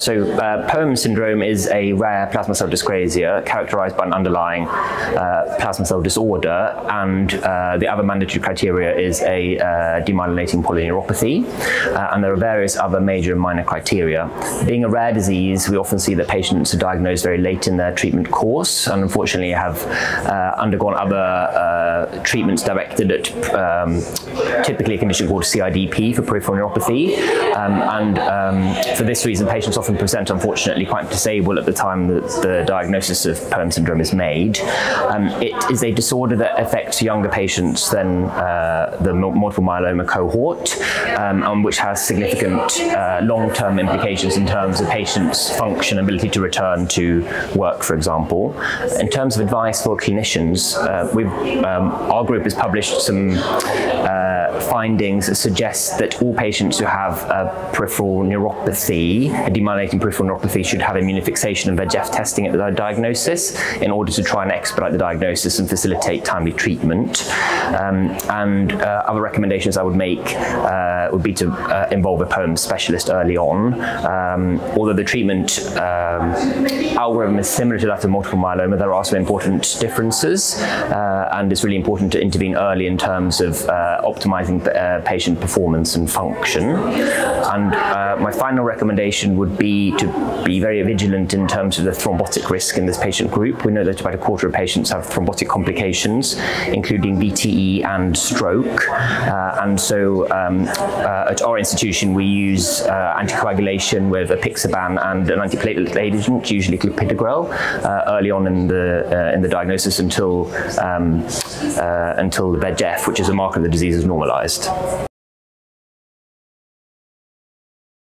So, uh, POEMS syndrome is a rare plasma cell dyscrasia characterized by an underlying uh, plasma cell disorder, and uh, the other mandatory criteria is a uh, demyelinating polyneuropathy, uh, and there are various other major and minor criteria. Being a rare disease, we often see that patients are diagnosed very late in their treatment course, and unfortunately have uh, undergone other treatments directed at um, typically a condition called CIDP for peripheral neuropathy, and um, for this reason, patients often present, unfortunately, quite disabled at the time that the diagnosis of POEMS syndrome is made. Um, it is a disorder that affects younger patients than uh, the multiple myeloma cohort, um, and which has significant uh, long-term implications in terms of patients' function, and ability to return to work, for example. In terms of advice for clinicians, uh, um, our group has published some uh, findings suggest that all patients who have a peripheral neuropathy, a demyelinating peripheral neuropathy should have immunofixation and VEGF testing at the diagnosis in order to try and expedite the diagnosis and facilitate timely treatment. Um, and uh, other recommendations I would make uh, would be to uh, involve a POEMS specialist early on. Um, although the treatment um, algorithm is similar to that of multiple myeloma, there are some important differences, uh, and it's really important to intervene early in terms of uh, optimizing uh, patient performance and function. And my final recommendation would be to be very vigilant in terms of the thrombotic risk in this patient group. We know that about a quarter of patients have thrombotic complications, including VTE and stroke. Uh, and so um, uh, at our institution, we use uh, anticoagulation with apixaban and an antiplatelet agent, usually clopidogrel, uh, early on in the uh, in the diagnosis until um, uh, until the VEGF, which is a marker of the disease, is normalized.